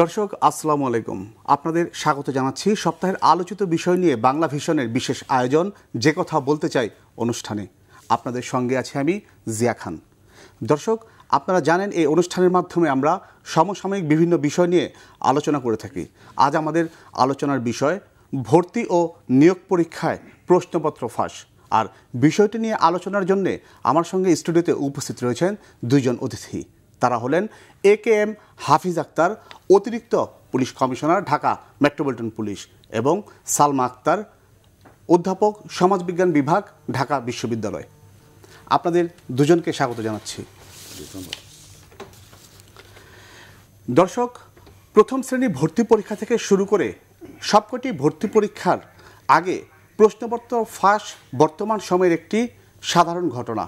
দর্শক, আসসালামু আলাইকুম। আপনাদের স্বাগত জানাচ্ছি সপ্তাহের আলোচিত বিষয় নিয়ে বাংলা ভিশনের বিশেষ আয়োজন, যে কথা বলতে চাই অনুষ্ঠানে। আপনাদের সঙ্গে আছি আমি জিয়া খান। দর্শক, আপনারা জানেন এই অনুষ্ঠানের মাধ্যমে আমরা সমসাময়িক বিভিন্ন বিষয় নিয়ে আলোচনা করে থাকি। আজ আমাদের আলোচনার বিষয়, ভর্তি ও নিয়োগ পরীক্ষায় প্রশ্নপত্র ফাঁস। আর বিষয়টি নিয়ে আলোচনার জন্যে আমার সঙ্গে স্টুডিওতে উপস্থিত রয়েছেন দুইজন অতিথি। তারা হলেন এ কে এম হাফিজ আক্তার, অতিরিক্ত police commissioner, Dhaka metropolitan police এবং সালমা আক্তার, অধ্যাপক সমাজবিজ্ঞান বিভাগ, ঢাকা বিশ্ববিদ্যালয়। আপনাদের দুজনকে স্বাগত জানাচ্ছি। দর্শক, প্রথম শ্রেণি ভর্তি পরীক্ষা থেকে শুরু করে সবকটি ভর্তি পরীক্ষার আগে প্রশ্নপত্র ফাঁস বর্তমান সময়ের একটি সাধারণ ঘটনা।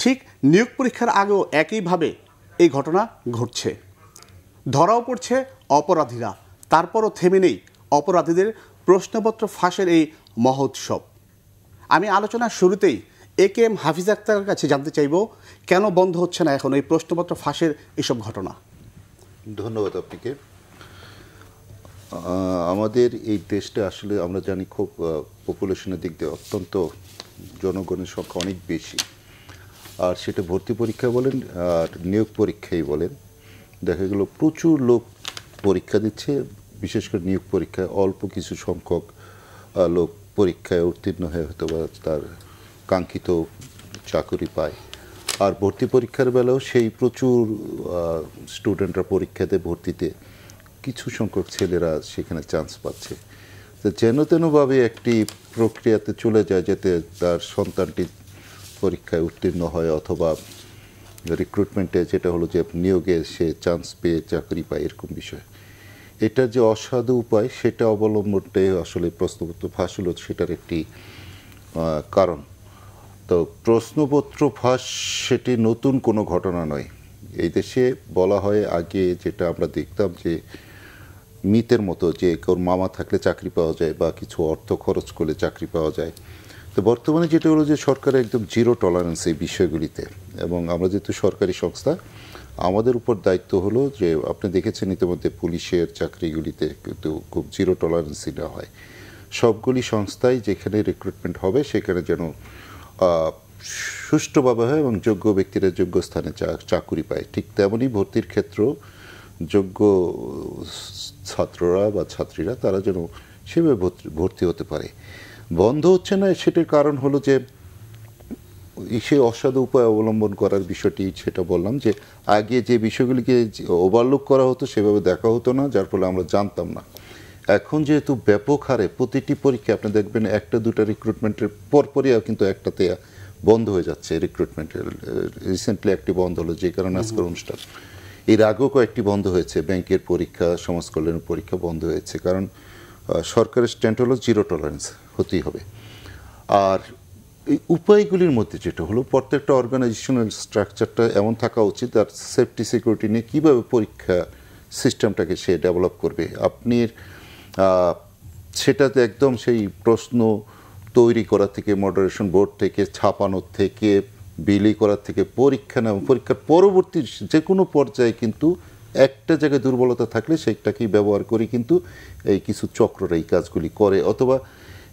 ঠিক নিয়োগ পরীক্ষার আগেও একইভাবে এই ঘটনা ঘটছে। ধরাও পড়ছে অপরাধীরা। তারপরও থেমে নেই অপরাধীদের প্রশ্নপত্র ফাঁসের এই মহোৎসব। আমি আলোচনার শুরুতেই এ কে এম হাফিজ আক্তারের কাছে জানতে চাইব, কেন বন্ধ হচ্ছে না এখন এই প্রশ্নপত্র ফাঁসের এসব ঘটনা? ধন্যবাদ আপনাকে। আমাদের এই দেশটা আসলে আমরা জানি খুব পপুলেশনের দিক দিয়ে অত্যন্ত জনগণের সংখ্যা অনেক বেশি। আর সেটা ভর্তি পরীক্ষা বলেন, আর নিয়োগ পরীক্ষাই বলেন। দেখা গেল প্রচুর লোক পরীক্ষা দিচ্ছে, বিশেষ করে নিয়োগ পরীক্ষায় অল্প কিছু সংখ্যক লোক পরীক্ষায় উত্তীর্ণ হয়ে হয়তো বা তার কাঙ্ক্ষিত চাকরি পায়। আর ভর্তি পরীক্ষার বেলাও সেই প্রচুর স্টুডেন্টরা পরীক্ষাতে ভর্তিতে কিছু সংখ্যক ছেলেরা সেখানে চান্স পাচ্ছে। তো যেন তেনভাবে একটি প্রক্রিয়াতে চলে যায় যাতে তার সন্তানটি পরীক্ষায় উত্তীর্ণ হয় অথবা রিক্রুটমেন্টে যেটা হলো যে নিয়োগে সে চান্স পেয়ে চাকরি পায়, এরকম বিষয়। এটা যে অসাধু উপায়, সেটা অবলম্বনটাই আসলে প্রশ্নপত্র ফাঁস হলো সেটার একটি কারণ। তো প্রশ্নপত্র ফাঁস সেটি নতুন কোনো ঘটনা নয়। এই দেশে বলা হয় আগে যেটা আমরা দেখতাম যে মিতের মতো যে ওর মামা থাকলে চাকরি পাওয়া যায় বা কিছু অর্থ খরচ করলে চাকরি পাওয়া যায় তো বর্তমানে যেটা হলো যে সরকারের একদম জিরো টলারেন্স এই বিষয়গুলিতে এবং আমরা যেহেতু সরকারি সংস্থা, আমাদের উপর দায়িত্ব হলো যে আপনি দেখেছেন ইতিমধ্যে পুলিশের চাকরিগুলিতে কিন্তু খুব জিরো টলারেন্সই দেওয়া হয়। সবগুলি সংস্থাই যেখানে রিক্রুটমেন্ট হবে সেখানে যেন সুষ্ঠুভাবে হয় এবং যোগ্য ব্যক্তিরা যোগ্য স্থানে চাকুরি পায়। ঠিক তেমনই ভর্তির ক্ষেত্রেও যোগ্য ছাত্ররা বা ছাত্রীরা তারা যেন সেভাবে ভর্তি হতে পারে। বন্ধ হচ্ছে না? সেটির কারণ হলো যে সে অসাধু উপায় অবলম্বন করার বিষয়টি সেটা বললাম যে আগে যে বিষয়গুলিকে ওভারলুক করা হতো সেভাবে দেখা হতো না যার ফলে আমরা জানতাম না। এখন যেহেতু ব্যাপক হারে প্রতিটি পরীক্ষা আপনি দেখবেন একটা দুটা রিক্রুটমেন্টের পরপরই কিন্তু একটাতে বন্ধ হয়ে যাচ্ছে রিক্রুটমেন্টের রিসেন্টলি একটি বন্ধ হলো যে কারণে আজকের অনুষ্ঠান। এর আগেও কয়েকটি বন্ধ হয়েছে ব্যাংকের পরীক্ষা সমাজ কল্যাণের পরীক্ষা বন্ধ হয়েছে। কারণ সরকারের স্ট্যান্ড হলো জিরো টলারেন্স হতেই হবে। আর এই উপায়গুলির মধ্যে যেটা হলো, প্রত্যেকটা অর্গানাইজেশনাল স্ট্রাকচারটা এমন থাকা উচিত আর সেফটি সিকিউরিটি নিয়ে কীভাবে পরীক্ষা সিস্টেমটাকে সে ডেভেলপ করবে। আপনি সেটাতে একদম সেই প্রশ্ন তৈরি করা থেকে মডারেশন বোর্ড থেকে ছাপানোর থেকে বিলি করার থেকে, পরীক্ষা নেওয়া, পরীক্ষার পরবর্তী যে কোনো পর্যায়ে কিন্তু একটা জায়গায় দুর্বলতা থাকলে সেইটাকেই ব্যবহার করে, কিন্তু এই কিছু চক্ররা এই কাজগুলি করে। অথবা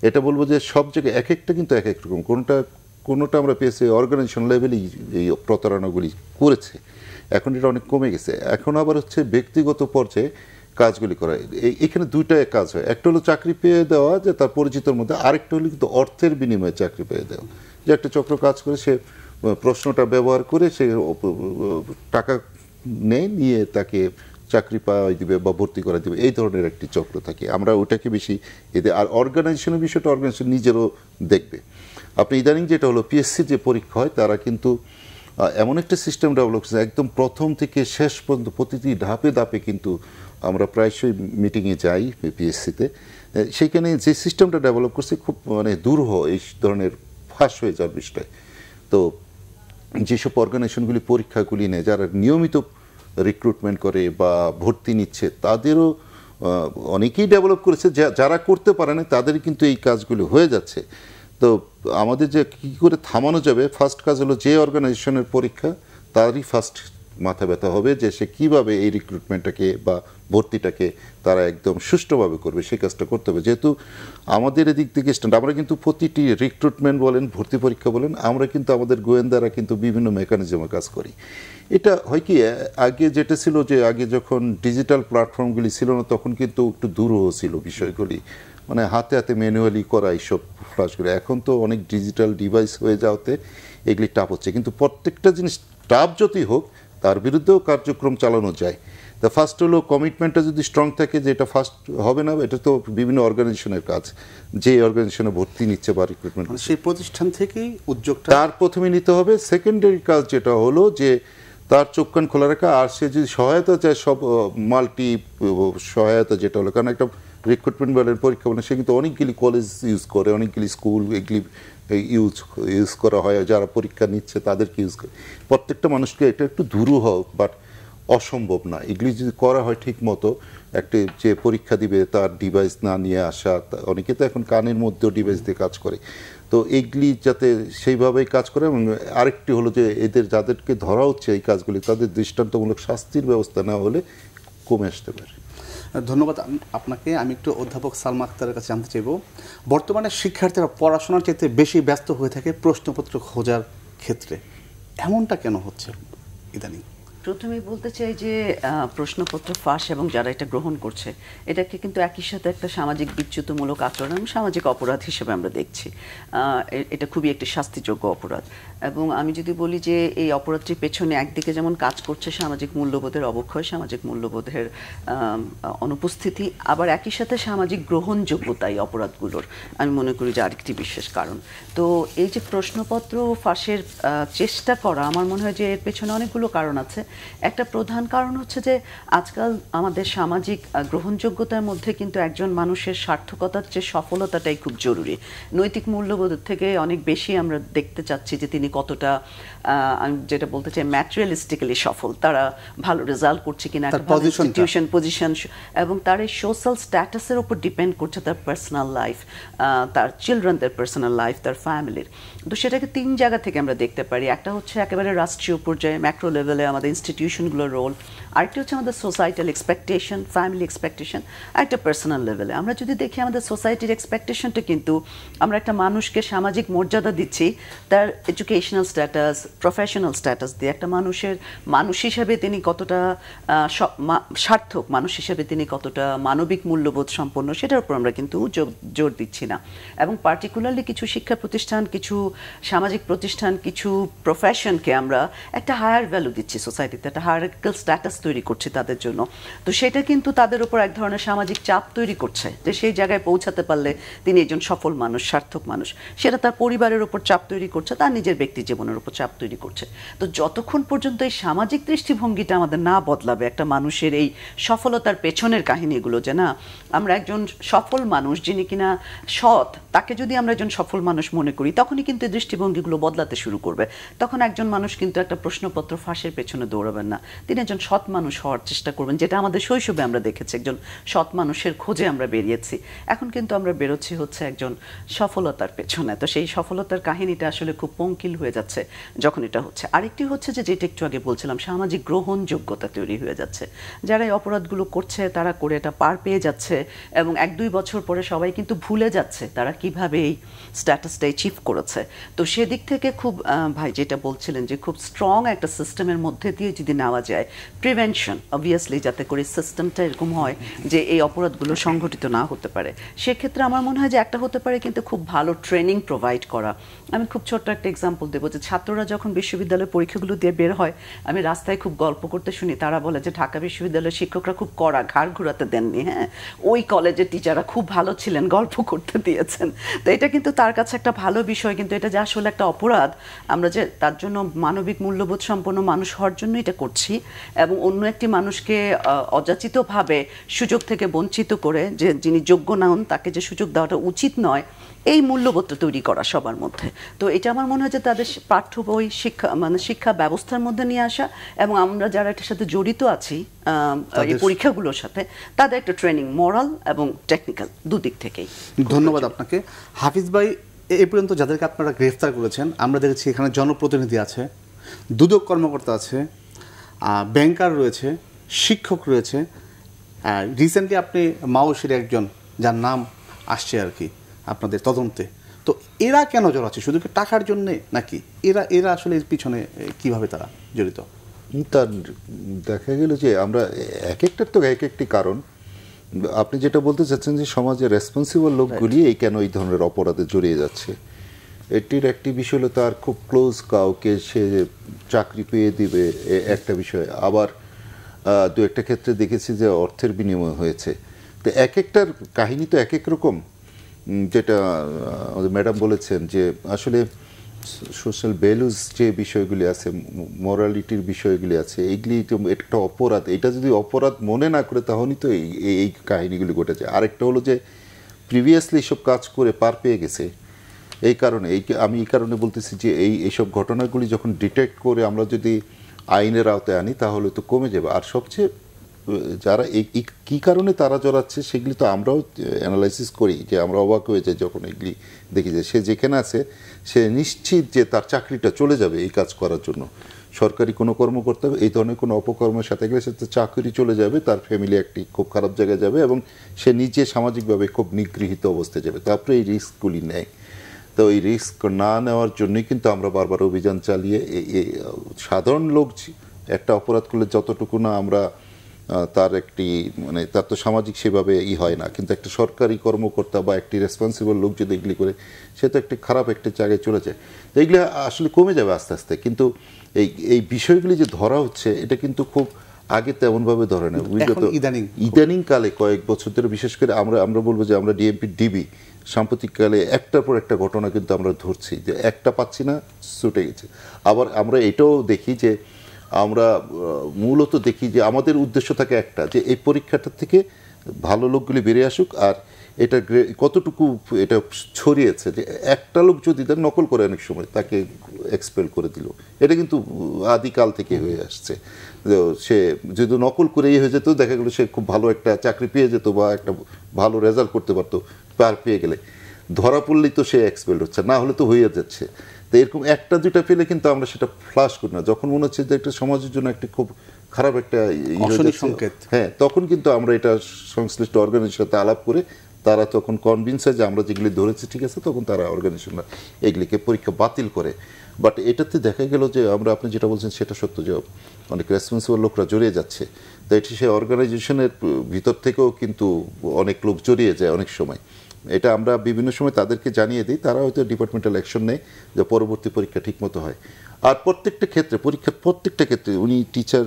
এটা বলব যে সব জায়গায় এক একটা কিন্তু এক এক রকম। কোনোটা কোনোটা আমরা পেয়েছি অর্গানাইজেশন লেভেলেই এই প্রতারণাগুলি করেছে। এখন এটা অনেক কমে গেছে। এখন আবার হচ্ছে ব্যক্তিগত পর্যায়ে কাজগুলি করা। এখানে দুইটা কাজ হয়। একটা হলো চাকরি পেয়ে দেওয়া, যে তার পরিচিতর মধ্যে। আরেকটা হলো কিন্তু অর্থের বিনিময়ে চাকরি পেয়ে দেওয়া। যে একটা চক্র কাজ করে, সে প্রশ্নটা ব্যবহার করে, সে টাকা নেয় নিয়ে তাকে চাকরি পাওয়া দিবে বা ভর্তি করা দিবে, এই ধরনের একটি চক্র থাকে। আমরা ওটাকে বেশি এদের আর অর্গানাইজেশনের বিষয়টা অর্গানাইজেশন নিজেরও দেখবে। আপনি ইদানিং যেটা হলো পিএসসি যে পরীক্ষা হয়, তারা কিন্তু এমন একটা সিস্টেম ডেভেলপ করেছে, একদম প্রথম থেকে শেষ পর্যন্ত প্রতিটি ধাপে ধাপে কিন্তু আমরা প্রায়শই মিটিংয়ে যাই পিএসসিতে সেইখানে যে সিস্টেমটা ডেভেলপ করছে, খুব মানে দূরহ এই ধরনের ফাঁস হয়ে যাওয়ার বিষয়টায় তো যেসব অর্গানাইজেশনগুলি পরীক্ষাগুলি নেয়, যারা নিয়মিত রিক্রুটমেন্ট করে বা ভর্তি নিচ্ছে, তাদেরও অনেকেই ডেভেলপ করেছে যারা করতে পারে না তাদের কিন্তু এই কাজগুলো হয়ে যাচ্ছে। তো আমাদের যে কী করে থামানো যাবে ফার্স্ট কাজ হলো যে অর্গানাইজেশনের পরীক্ষা, তারই ফার্স্ট মাথা ব্যথা হবে যে সে কীভাবে এই রিক্রুটমেন্টটাকে বা ভর্তিটাকে তারা একদম সুষ্ঠুভাবে করবে, সেই কাজটা করতে হবে। যেহেতু আমাদের এদিক থেকে স্ট্যান্ড আমরা কিন্তু প্রতিটি রিক্রুটমেন্ট বলেন, ভর্তি পরীক্ষা বলেন, আমরা কিন্তু আমাদের গোয়েন্দারা কিন্তু বিভিন্ন মেকানিজমে কাজ করি। এটা হয় কি, আগে যেটা ছিল যে আগে যখন ডিজিটাল প্ল্যাটফর্মগুলি ছিল না, তখন কিন্তু একটু দূরও ছিল বিষয়গুলি। মানে হাতে হাতে ম্যানুয়ালি করা এইসব ফ্লাশগুলো এখন তো অনেক ডিজিটাল ডিভাইস হয়ে যাওয়াতে এগুলি টাপ হচ্ছে। কিন্তু প্রত্যেকটা জিনিস টাপ যতই হোক তার বিরুদ্ধেও কার্যক্রম চালানো যায়। তা ফার্স্ট হলো কমিটমেন্টটা যদি স্ট্রং থাকে যে এটা ফার্স্ট হবে না এটা তো বিভিন্ন অর্গানাইজেশনের কাজ। যে অর্গানাইজেশনে ভর্তি নিচ্ছে বা রিক্রুটমেন্ট মানে সেই প্রতিষ্ঠান থেকেই উদ্যোগটা তার প্রথমে নিতে হবে। সেকেন্ডারি কাজ যেটা হলো যে তার চোখ কান খোলা রাখা আর সে যদি সহায়তা চায় সব মাল্টি সহায়তা যেটা হলো কারণ একটা রিক্রুটমেন্ট বলের পরীক্ষা মানে সে কিন্তু অনেকগুলি কলেজ ইউজ করে অনেকগুলি স্কুল এগুলি ইউজ ইউজ করা হয়, যারা পরীক্ষা নিচ্ছে তাদেরকে ইউজ করে প্রত্যেকটা মানুষকে এটা একটু দূর হোক বাট অসম্ভব না। এগুলি যদি করা হয় ঠিক মতো, একটা যে পরীক্ষা দিবে তার ডিভাইস না নিয়ে আসা অনেকে তো এখন কানের মধ্যেও ডিভাইস দিয়ে কাজ করে। তো এইগুলি যাতে সেইভাবেই কাজ করে, এবং আরেকটি হলো যে এদের যাদেরকে ধরা হচ্ছে এই কাজগুলি, তাদের দৃষ্টান্তমূলক শাস্তির ব্যবস্থা না হলে কমে আসতে পারে। ধন্যবাদ। আপনাকে, আমি একটু অধ্যাপক সালমা আক্তারের কাছে জানতে চাইব। বর্তমানে শিক্ষার্থীরা পড়াশোনার চাইতে বেশি ব্যস্ত হয়ে থাকে প্রশ্নপত্র খোঁজার ক্ষেত্রে। এমনটা কেন হচ্ছে ইদানিং? প্রথমেই বলতে চাই যে প্রশ্নপত্র ফাঁস এবং যারা এটা গ্রহণ করছে এটাকে কিন্তু একই সাথে একটা সামাজিক বিচ্যুতমূলক আচরণ এবং সামাজিক অপরাধ হিসেবে আমরা দেখছি। এটা খুবই একটি শাস্তিযোগ্য অপরাধ। এবং আমি যদি বলি যে, এই অপরাধটির পেছনে একদিকে যেমন কাজ করছে সামাজিক মূল্যবোধের অবক্ষয়, সামাজিক মূল্যবোধের অনুপস্থিতি, আবার একই সাথে সামাজিক গ্রহণযোগ্যতা এই অপরাধগুলোর, আমি মনে করি যে আরেকটি বিশেষ কারণ। তো এই যে প্রশ্নপত্র ফাঁসের চেষ্টা করা, আমার মনে হয় যে এর পেছনে অনেকগুলো কারণ আছে। একটা প্রধান কারণ হচ্ছে যে আজকাল আমাদের সামাজিক গ্রহণযোগ্যতার মধ্যে কিন্তু একজন মানুষের সার্থকতার যে সফলতাটাই খুব জরুরি। নৈতিক মূল্যবোধের থেকে অনেক বেশি আমরা দেখতে চাচ্ছি যে তিনি কতটা আমি যেটা বলতে চাই ম্যাটেরিয়ালিস্টিক্যালি সফল। তারা ভালো রেজাল্ট করছে কিনা তার একটা ভালো position টা। institution, পজিশন এবং তার এই সোশ্যাল স্ট্যাটাসের উপর ডিপেন্ড করছে তার পার্সোনাল লাইফ তার চিলড্রেনদের পার্সোনাল লাইফ তার ফ্যামিলির তো সেটাকে তিন জায়গা থেকে আমরা দেখতে পারি। একটা হচ্ছে একেবারে রাষ্ট্রীয় পর্যায়ে ম্যাক্রো লেভেলে আমাদের ইনস্টিটিউশনগুলোর রোল আরেকটি হচ্ছে আমাদের সোসাইটাল এক্সপেকটেশন ফ্যামিলি এক্সপেকটেশন একটা পার্সোনাল লেভেলে আমরা যদি দেখি আমাদের সোসাইটির এক্সপেকটেশনটা কিন্তু আমরা একটা মানুষকে সামাজিক মর্যাদা দিচ্ছি তার এডুকেশনাল স্ট্যাটাস প্রফেশনাল স্ট্যাটাস দিয়ে একটা মানুষের, মানুষ হিসাবে তিনি কতটা সার্থক, মানুষ হিসাবে তিনি কতটা মানবিক মূল্যবোধ সম্পন্ন, সেটার উপর আমরা কিন্তু জোর- জোর দিচ্ছি না। এবং পার্টিকুলারলি কিছু শিক্ষা প্রতিষ্ঠান, কিছু সামাজিক প্রতিষ্ঠান, কিছু প্রফেশনকে আমরা একটা হায়ার ভ্যালু দিচ্ছি সোসাইটিতে একটা হায়ারার্কিক্যাল স্ট্যাটাস তৈরি করছি তাদের জন্য। তো সেটা কিন্তু তাদের উপর এক ধরনের সামাজিক চাপ তৈরি করছে, যে সেই জায়গায় পৌঁছাতে পারলে তিনি একজন সফল মানুষ, সার্থক মানুষ। সেটা তার পরিবারের উপর চাপ তৈরি করছে, তার নিজের ব্যক্তি জীবনের উপর চাপ তৈরি করছে। তো যতক্ষণ পর্যন্ত এই সামাজিক দৃষ্টিভঙ্গিটা আমাদের না বদলাবে, একটা মানুষের এই সফলতার পেছনের কাহিনীগুলো যে না, আমরা একজন সফল মানুষ যিনি কিনা সৎ তাকে যদি আমরা একজন সফল মানুষ মনে করি, তখনই কিন্তু এই দৃষ্টিভঙ্গিগুলো বদলাতে শুরু করবে। তখন একজন মানুষ কিন্তু একটা প্রশ্নপত্র ফাঁসের পেছনে দৌড়াবেন না। তিনি একজন সৎ মানুষ হওয়ার চেষ্টা করবেন, যেটা আমাদের শৈশবে আমরা দেখেছি। একজন সৎ মানুষের খোঁজে আমরা বেরিয়েছি। এখন কিন্তু আমরা বেরোচ্ছি হচ্ছে একজন সফলতার পেছনে। তো সেই সফলতার কাহিনীটা আসলে খুব পঙ্কিল হয়ে যাচ্ছে যখন এটা হচ্ছে। আরেকটি হচ্ছে যে, যেটা একটু আগে বলছিলাম, সামাজিক গ্রহণযোগ্যতা তৈরি হয়ে যাচ্ছে। যারা এই অপরাধগুলো করছে, তারা করে এটা পার পেয়ে যাচ্ছে এবং এক দুই বছর পরে সবাই কিন্তু ভুলে যাচ্ছে। তারা কীভাবে এই স্ট্যাটাসটা অ্যাচিভ করেছে। তো সেদিক থেকে খুব ভাই যেটা বলছিলেন যে খুব স্ট্রং একটা সিস্টেমের মধ্যে দিয়ে যদি নেওয়া যায় প্রিভেনশন অবভিয়াসলি যাতে করে সিস্টেমটা এরকম হয় যে এই অপরাধগুলো সংঘটিত না হতে পারে। সেক্ষেত্রে আমার মনে হয় যে একটা হতে পারে কিন্তু খুব ভালো ট্রেনিং প্রোভাইড করা। আমি খুব ছোট্ট একটা এক্সাম্পল দেবো যে ছাত্ররা যখন বিশ্ববিদ্যালয়ের পরীক্ষাগুলো দিয়ে বের হয়, আমি রাস্তায় খুব গল্প করতে শুনি, তারা বলে যে ঢাকা বিশ্ববিদ্যালয়ের শিক্ষকরা খুব কড়া, ঘাড় ঘুরাতে দেননি হ্যাঁ? ওই কলেজের টিচাররা খুব ভালো ছিলেন, গল্প করতে দিয়েছেন। তো এটা কিন্তু তার কাছে একটা ভালো বিষয়, কিন্তু এটা যে আসলে একটা অপরাধ, আমরা যে তার জন্য মানবিক মূল্যবোধ সম্পন্ন মানুষ হওয়ার জন্য এটা করছি এবং অন্য একটি মানুষকে অযাচিতভাবে সুযোগ থেকে বঞ্চিত করে যে যিনি যোগ্য না হন, তাকে যে সুযোগ দেওয়াটা উচিত নয় এই মূল্যবোধটা তৈরি করা সবার মধ্যে। তো এটা আমার মনে হয় যে তাদের পাঠ্য বই শিক্ষা মানে শিক্ষা ব্যবস্থার মধ্যে নিয়ে আসা এবং আমরা যারা এটার সাথে জড়িত আছি এই পরীক্ষাগুলোর সাথে তাদের একটা ট্রেনিং মোরাল এবং টেকনিক্যাল দুদিক থেকেই। ধন্যবাদ আপনাকে। হাফিজ ভাই এ- পর্যন্ত যাদেরকে আপনারা গ্রেফতার করেছেন আমরা দেখেছি এখানে জনপ্রতিনিধি আছে দুদক কর্মকর্তা আছে ব্যাংকার রয়েছে শিক্ষক রয়েছে রিসেন্টলি আপনি মাওসির একজন যার নাম আসছে আর কি। আপনাদের তদন্তে। তো এরা কেন জড়াচ্ছে শুধু কি টাকার জন্যে নাকি? এরা এরা আসলে এর পিছনে কীভাবে তারা জড়িত? তার দেখা গেল যে আমরা এক একটার তো এক একটি কারণ। আপনি যেটা বলতে চাচ্ছেন যে সমাজের রেসপন্সিবল লোকগুলি এই কেন এই ধরনের অপরাধে জড়িয়ে যাচ্ছে? এটির একটি বিষয় হলো তার খুব ক্লোজ কাউকে সে চাকরি পেয়ে দিবে একটা বিষয়। আবার দু একটা ক্ষেত্রে দেখেছি যে অর্থের বিনিময় হয়েছে। তো এক একটার কাহিনী তো এক এক রকম। যেটা আমাদের ম্যাডাম বলেছেন যে আসলে সোশ্যাল ভ্যালুজ যে বিষয়গুলি আছে মরালিটির বিষয়গুলি আছে এইগুলি একটা অপরাধ এটা যদি অপরাধ মনে না করে তাহলেই তো এই এই- কাহিনীগুলি ঘটেছে আরেকটা হলো যে প্রিভিয়াসলি এসব কাজ করে পার পেয়ে গেছে এই কারণে এই আমি এই কারণে বলতেছি যে এই এইসব ঘটনাগুলি যখন ডিটেক্ট করে আমরা যদি আইনের আওতায় আনি তাহলে তো কমে যাবে আর সবচেয়ে যারা কী কারণে তারা জড়াচ্ছে সেগুলি তো আমরাও অ্যানালাইসিস করি, যে আমরা অবাক হয়ে যাই যখন এগুলি দেখি যে সে যেখানে আছে, সে নিশ্চিত যে তার চাকরিটা চলে যাবে এই কাজ করার জন্য। সরকারি কোনো কর্মকর্তা এই ধরনের কোনো অপকর্মের সাথে গেলে সে চাকরি চলে যাবে, তার ফ্যামিলি একটি খুব খারাপ জায়গায় যাবে এবং সে নিজে সামাজিকভাবে খুব নিগৃহীত অবস্থায় যাবে। তারপরে এই রিস্কগুলি নেয় তো এই রিস্ক না নেওয়ার জন্যই কিন্তু আমরা বারবার অভিযান চালিয়ে সাধারণ লোক একটা অপরাধ করলে যতটুকু না আমরা তার একটি মানে তার তো সামাজিক সেভাবে ই হয় না কিন্তু একটা সরকারি কর্মকর্তা বা একটি রেসপন্সিবল লোক যদি এগুলি করে সে তো একটি খারাপ একটি জায়গায় চলে যায়। তো এগুলি আসলে কমে যাবে আস্তে আস্তে কিন্তু এই এই বিষয়গুলি যে ধরা হচ্ছে এটা কিন্তু খুব আগে তেমনভাবে ধরে না। বিগত ইদানিং ইদানিং কালে কয়েক বছর ধরে বিশেষ করে আমরা আমরা বলব যে আমরা ডিএমপি ডিবি সাম্প্রতিককালে একটার পর একটা ঘটনা কিন্তু আমরা ধরছি যে একটা পাচ্ছি না ছুটে গেছে। আবার আমরা এটাও দেখি যে আমরা মূলত দেখি যে আমাদের উদ্দেশ্য থাকে একটা, যে এই পরীক্ষাটা থেকে ভালো লোকগুলি বেরিয়ে আসুক আর এটা কতটুকু এটা ছড়িয়েছে, যে একটা লোক যদি তার নকল করে অনেক সময়, তাকে এক্সপেল করে দিল। এটা কিন্তু আদিকাল থেকে হয়ে আসছে। সে যদি নকল করেই হয়ে যেত, দেখা গেলো সে খুব ভালো একটা চাকরি পেয়ে যেত বা একটা ভালো রেজাল্ট করতে পারতো, পার পেয়ে গেলে। ধরা পড়লেই তো সে এক্সপেল হচ্ছে, না হলে তো হয়ে যাচ্ছে। তো এরকম একটা দুইটা পেলে কিন্তু আমরা সেটা ফ্লাশ করি না। যখন মনে হচ্ছে যে একটা সমাজের জন্য একটা খুব খারাপ একটা সংকেত। হ্যাঁ তখন কিন্তু আমরা এটা সংশ্লিষ্ট অর্গানাইজেশনের সাথে আলাপ করে তারা তখন কনভিন্স হয় যে আমরা যেগুলি ধরেছি ঠিক আছে তখন তারা অর্গানাইজেশনরা এগুলিকে পরীক্ষা বাতিল করে। বাট এটাতে দেখা গেল যে আমরা আপনি যেটা বলছেন সেটা সত্য যে অনেক রেসপন্সিবল লোকরা জড়িয়ে যাচ্ছে। তো এটি সেই অর্গানাইজেশনের ভিতর থেকেও কিন্তু অনেক লোক জড়িয়ে যায় অনেক সময়। এটা আমরা বিভিন্ন সময় তাদেরকে জানিয়ে দিই, তারা হয়তো ডিপার্টমেন্টাল অ্যাকশন নেয় যে পরবর্তী পরীক্ষা ঠিকমতো হয়। আর প্রত্যেকটা ক্ষেত্রে, পরীক্ষার প্রত্যেকটা ক্ষেত্রে উনি টিচার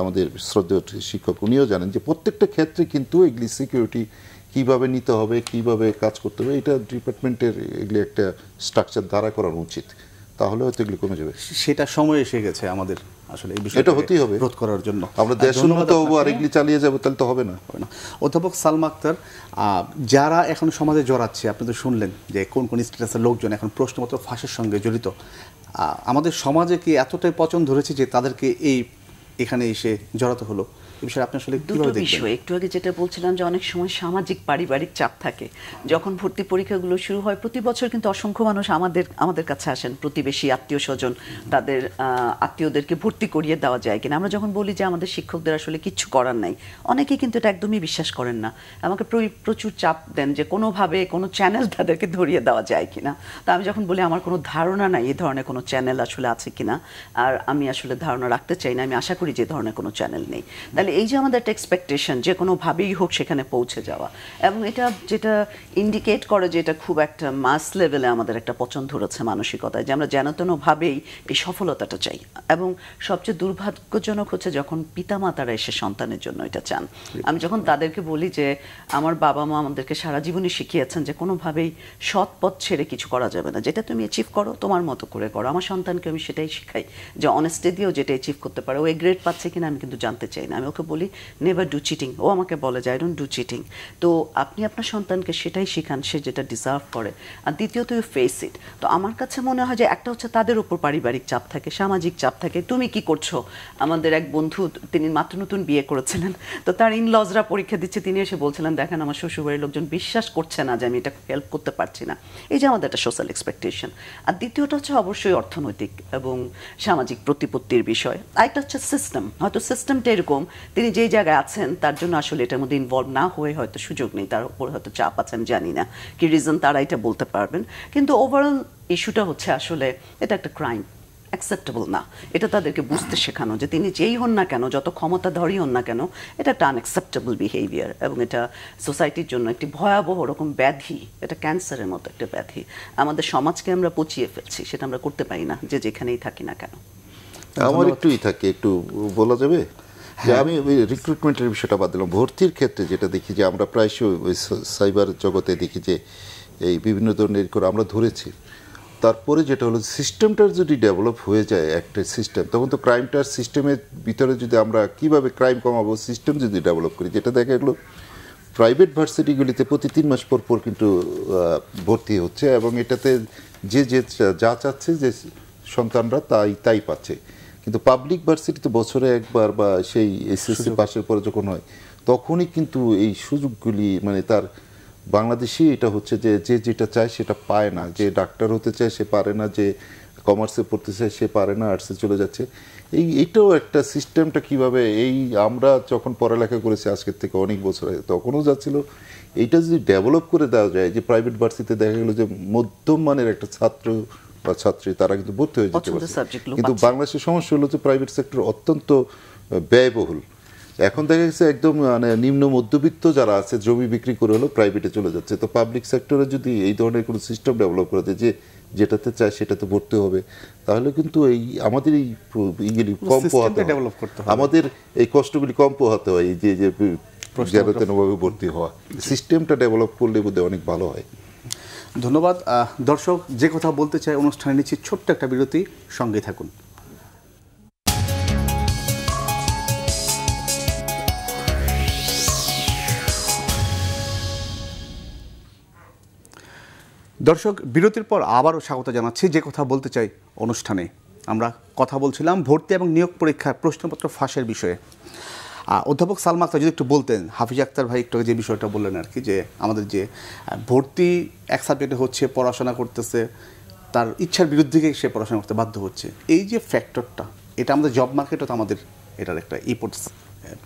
আমাদের শ্রদ্ধেয় শিক্ষক উনিও জানেন যে প্রত্যেকটা ক্ষেত্রে কিন্তু এগুলি সিকিউরিটি কীভাবে নিতে হবে, কীভাবে কাজ করতে হবে, এটা ডিপার্টমেন্টের এগুলি একটা স্ট্রাকচার দ্বারা করানো উচিত। তাহলে হয়তো এগুলো কমে যাবে। সেটা সময় এসে গেছে আমাদের আসলে এই এটা বিষয়টা হতেই হবে। রোধ করার জন্য। আমরা দেশ উন্নত হব আর। এগুলি চালিয়ে যাব তাহলে তো হবে না। হবে না। অধ্যাপক সালমা আক্তার যারা এখন সমাজে জড়াচ্ছে আপনি তো শুনলেন যে কোন কোন স্ট্যাটাসের লোকজন এখন প্রশ্নপত্র ফাঁসের সঙ্গে জড়িত। আমাদের সমাজে কি এতটাই পচন ধরেছে যে তাদেরকে এই এখানে এসে জড়াতে হলো? বিষয়ে আপনি আসলে দুটো বিষয়। একটু আগে যেটা বলছিলাম যে অনেক সময় সামাজিক পারিবারিক চাপ থাকে। যখন ভর্তি পরীক্ষাগুলো শুরু হয় প্রতি বছর কিন্তু অসংখ্য মানুষ আমাদের আমাদের কাছে আসেন। প্রতিবেশী আত্মীয় স্বজন তাদের আত্মীয়দেরকে ভর্তি করিয়ে দেওয়া যায় কিনা। আমরা যখন বলি যে আমাদের শিক্ষকদের আসলে কিচ্ছু করার নাই অনেকেই কিন্তু এটা একদমই বিশ্বাস করেন না। আমাকে প্রচুর চাপ দেন যে কোনোভাবে কোনো চ্যানেল তাদেরকে ধরিয়ে দেওয়া যায় কিনা। তা আমি যখন বলি আমার কোনো ধারণা নাই এই ধরনের কোনো চ্যানেল আসলে আছে কিনা আর আমি আসলে ধারণা রাখতে চাই না আমি আশা করি যে ধরনের কোনো চ্যানেল নেই। তাহলে এই যে আমাদের একটা এক্সপেকটেশন যে কোনোভাবেই হোক সেখানে পৌঁছে যাওয়া। এবং এটা যেটা ইন্ডিকেট করে যে এটা খুব একটা মাস লেভেলে আমাদের একটা পছন্দ ধরেছে মানসিকতায়, যে আমরা যেন তেনভাবেই এই সফলতাটা চাই। এবং সবচেয়ে দুর্ভাগ্যজনক হচ্ছে যখন পিতামাতারা এসে সন্তানের জন্য এটা চান। আমি যখন তাদেরকে বলি যে, আমার বাবা মা আমাদেরকে সারা জীবনই শিখিয়েছেন যে কোনোভাবেই সৎ পথ ছেড়ে কিছু করা যাবে না। যেটা তুমি অ্যাচিভ করো, তোমার মতো করে করো। আমার সন্তানকে আমি সেটাই শিখাই যে অনেস্টি দিয়েও যেটা অ্যাচিভ করতে পারো। ও এ গ্রেড পাচ্ছে কিনা আমি কিন্তু জানতে চাই না। আমি ওকে বলি নেভার ডু চিটিং ও আমাকে বলে যে আই ডোন্ট ডু চিটিং তো আপনি আপনার সন্তানকে সেটাই শেখান, সে যেটা ডিজার্ভ করে। আর দ্বিতীয়ত ইউ ফেস ইট তো আমার কাছে মনে হয় যে, একটা হচ্ছে তাদের উপর পারিবারিক চাপ থাকে, সামাজিক চাপ থাকে। তুমি কি করছ? আমাদের এক বন্ধু, তিনি মাত্র নতুন বিয়ে করেছিলেন। তো তার ইন লজরা পরীক্ষা দিচ্ছে, তিনি এসে বলছিলেন, দেখেন, আমার শ্বশুরবাড়ির লোকজন বিশ্বাস করছে না যে, আমি এটা হেল্প করতে পারছি না। এই যে আমাদের একটা সোশ্যাল এক্সপেকটেশন আর দ্বিতীয়টা হচ্ছে অবশ্যই অর্থনৈতিক এবং সামাজিক প্রতিপত্তির বিষয়। আরেকটা হচ্ছে সিস্টেম হয়তো সিস্টেমটা এরকম তিনি যেই জায়গায় আছেন তার জন্য আসলে এটার মধ্যে ইনভলভ না হয়ে হয়তো সুযোগ নেই তার উপর হয়তো চাপ আছে আমি জানি না। কি রিজন তারা এটা বলতে পারবেন? কিন্তু ওভারঅল ইস্যুটা হচ্ছে আসলে এটা একটা ক্রাইম অ্যাকসেপ্টেবল না। এটা তাদেরকে বুঝতে শেখানো যে তিনি যেই হন না কেন যত ক্ষমতাধরই হন না কেন এটা একটা আনএক্সেপ্টেবল বিহেভিয়ার এবং এটা সোসাইটির জন্য একটি ভয়াবহ রকম ব্যাধি এটা ক্যান্সারের মতো একটা ব্যাধি। আমাদের সমাজকে আমরা পচিয়ে ফেলছি সেটা আমরা করতে পারি না যে যেখানেই থাকি না কেন। আমার একটু ই থাকে একটু বলা যাবে? যে আমি ওই রিক্রুটমেন্টের বিষয়টা বাদ দিলাম। ভর্তির ক্ষেত্রে যেটা দেখি যে আমরা প্রায়শই সাইবার জগতে দেখি যে এই বিভিন্ন ধরনের করে আমরা ধরেছি। তারপরে যেটা হলো সিস্টেমটার যদি ডেভেলপ হয়ে যায় একটা সিস্টেম তখন তো ক্রাইমটার সিস্টেমের ভিতরে যদি আমরা কীভাবে ক্রাইম কমাবো সিস্টেম যদি ডেভেলপ করি, যেটা দেখা গেলো প্রাইভেট ভার্সিটিগুলিতে প্রতি তিন মাস পর পর কিন্তু ভর্তি হচ্ছে এবং এটাতে যে যে যা চাচ্ছে যে সন্তানরা তাই তাই পাচ্ছে। কিন্তু পাবলিক ভার্সিটিতে বছরে একবার বা সেই এসএসসি পাশের পরে যখন হয় তখনই কিন্তু এই সুযোগগুলি মানে তার বাংলাদেশে এটা হচ্ছে যে যে যেটা চায় সেটা পায় না। যে ডাক্তার হতে চায় সে পারে না যে কমার্সে পড়তে চায় সে পারে না আর্টসে চলে যাচ্ছে। এই এইটাও একটা সিস্টেমটা কীভাবে এই আমরা যখন পড়ালেখা করেছি আজকের থেকে অনেক বছর আগে তখনও যাচ্ছিল। এইটা যদি ডেভেলপ করে দেওয়া যায় যে প্রাইভেট ভার্সিটিতে দেখা গেলো যে মধ্যম মানের একটা ছাত্র বা ছাত্রী তারা কিন্তু ভর্তি হয়ে যেতে পারছে। কিন্তু বাংলাদেশের সমস্যা হলো যে প্রাইভেট সেক্টর অত্যন্ত ব্যয়বহুল। এখন দেখা গেছে একদম মানে নিম্ন মধ্যবিত্ত যারা আছে জমি বিক্রি করে হলো প্রাইভেটে চলে যাচ্ছে। তো পাবলিক সেক্টরে যদি এই ধরনের কোনো সিস্টেম ডেভেলপ করে যে যেটাতে চায় সেটাতে ভর্তি হবে তাহলে কিন্তু এই আমাদের এই ইগুলি কম পোহাতে। আমাদের এই কষ্টগুলি কম পোহাতে হয় এই যে যে যেন তেনভাবে ভর্তি হওয়া। সিস্টেমটা ডেভেলপ করলে বোধহয় অনেক ভালো হয়। ধন্যবাদ। দর্শক, যে কথা বলতে চাই অনুষ্ঠানে নিচ্ছি ছোট্ট একটা বিরতি। সঙ্গে থাকুন। দর্শক, বিরতির পর আবারও স্বাগত জানাচ্ছি। যে কথা বলতে চাই অনুষ্ঠানে, আমরা কথা বলছিলাম ভর্তি এবং নিয়োগ পরীক্ষার প্রশ্নপত্র ফাঁসের বিষয়ে। অধ্যাপক সালমা আক্তার যদি একটু বলতেন হাফিজ আক্তার ভাই একটু যে বিষয়টা বললেন আর কি যে আমাদের যে ভর্তি এক সাবজেক্টে হচ্ছে পড়াশোনা করতেছে তার ইচ্ছার বিরুদ্ধে গিয়ে সে পড়াশোনা করতে বাধ্য হচ্ছে। এই যে ফ্যাক্টরটা এটা আমাদের জব মার্কেটও তো আমাদের এটার একটা ই পড়তেছে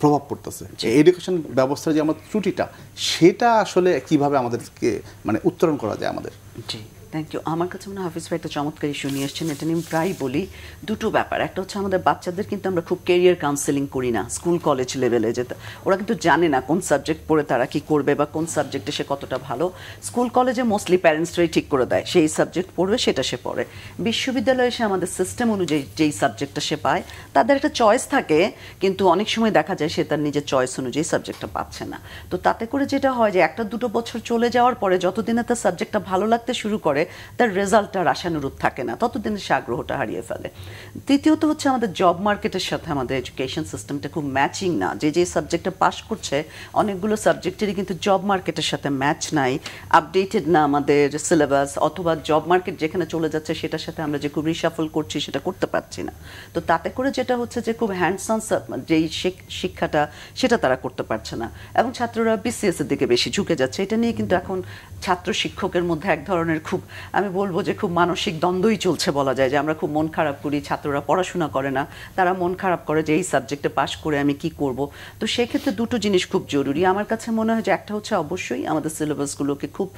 প্রভাব পড়তেছে। যে এডুকেশন ব্যবস্থার যে আমাদের ত্রুটিটা সেটা আসলে কীভাবে আমাদেরকে মানে উত্তরণ করা যায় আমাদের? জি। থ্যাংক ইউ আমার কাছে মনে হয় হাফিজ ভাই একটা চমৎকার ইস্যু নিয়ে এসেছেন। এটা নিয়ে প্রায় বলি দুটো ব্যাপার। একটা হচ্ছে আমাদের বাচ্চাদের কিন্তু আমরা খুব কেরিয়ার কাউন্সেলিং করি না স্কুল কলেজ লেভেলে যে ওরা কিন্তু জানে না কোন সাবজেক্ট পড়ে তারা কি করবে বা কোন সাবজেক্টে সে কতটা ভালো। স্কুল কলেজে মোস্টলি প্যারেন্টসরাই ঠিক করে দেয়। সেই সাবজেক্ট পড়বে, সেটা সে পড়ে। বিশ্ববিদ্যালয়ে এসে আমাদের সিস্টেম অনুযায়ী যেই সাবজেক্টটা সে পায়, তাদের একটা চয়েস থাকে, কিন্তু অনেক সময় দেখা যায় সে তার নিজের চয়েস অনুযায়ী সাবজেক্টটা পাচ্ছে না। তো তাতে করে যেটা হয় যে একটা দুটো বছর চলে যাওয়ার পরে যতদিনে তার সাবজেক্টটা ভালো লাগতে শুরু করে তার রেজাল্টটা আশানুরূপ থাকে না। ততদিনে সে আগ্রহটা হারিয়ে ফেলে। তৃতীয়ত হচ্ছে আমাদের জব মার্কেটের সাথে আমাদের এডুকেশন সিস্টেমটা খুব ম্যাচিং না। যে যে সাবজেক্টটা পাস করছে, অনেকগুলো সাবজেক্টেরই কিন্তু জব মার্কেটের সাথে ম্যাচ নাই। আপডেটেড না আমাদের সিলেবাস অথবা জব মার্কেট যেখানে চলে যাচ্ছে সেটার সাথে আমরা যে খুব রিসাফল করছি সেটা করতে পারছি না। তো তাতে করে যেটা হচ্ছে যে খুব হ্যান্ডস অন যেই শিক্ষাটা সেটা তারা করতে পারছে না। এবং ছাত্ররা বিসিএস এর দিকে বেশি ঝুঁকে যাচ্ছে। এটা নিয়ে কিন্তু এখন ছাত্র শিক্ষকের মধ্যে এক ধরনের খুব আমি বলব যে খুব মানসিক দ্বন্দ্বই চলছে বলা যায় যে আমরা খুব মন খারাপ করি, ছাত্ররা পড়াশোনা করে না, তারা মন খারাপ করে যে এই সাবজেক্টে পাশ করে আমি কি করব। তো সেক্ষেত্রে দুটো জিনিস খুব জরুরি। আমার কাছে মনে হয় যে একটা হচ্ছে অবশ্যই আমাদের সিলেবাসগুলোকে খুব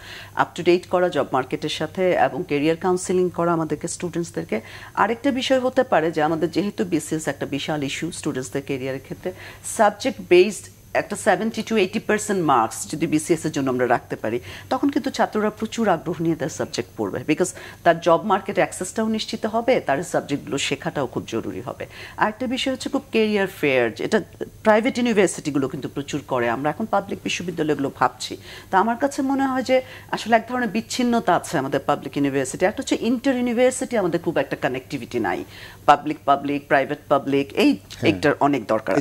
আপ টু ডেট করা জব মার্কেটের সাথে এবং কেরিয়ার কাউন্সিলিং করা আমাদেরকে স্টুডেন্টসদেরকে আরেকটা বিষয় হতে পারে যে আমাদের যেহেতু বিসিএস একটা বিশাল ইস্যু স্টুডেন্টসদের কেরিয়ারের ক্ষেত্রে। সাবজেক্ট বেসড একটা seventy to eighty percent marks যদি বিসিএস এর জন্য আমরা রাখতে পারি তখন কিন্তু ছাত্ররা প্রচুর আগ্রহ নিয়ে তার সাবজেক্ট পড়বে বিকজ তার জব মার্কেট অ্যাক্সেসটাও নিশ্চিত হবে তার সাবজেক্টগুলো শেখাটাও খুব জরুরি হবে। আরেকটা বিষয় হচ্ছে খুব কেরিয়ার ফেয়ার এটা প্রাইভেট ইউনিভার্সিটিগুলো কিন্তু প্রচুর করে আমরা এখন পাবলিক বিশ্ববিদ্যালয়গুলো ভাবছি। তা আমার কাছে মনে হয় যে আসলে এক ধরনের বিচ্ছিন্নতা আছে আমাদের পাবলিক ইউনিভার্সিটি একটা হচ্ছে ইন্টার ইউনিভার্সিটি আমাদের খুব একটা কানেক্টিভিটি নাই পাবলিক পাবলিক প্রাইভেট পাবলিক এই একটার অনেক দরকার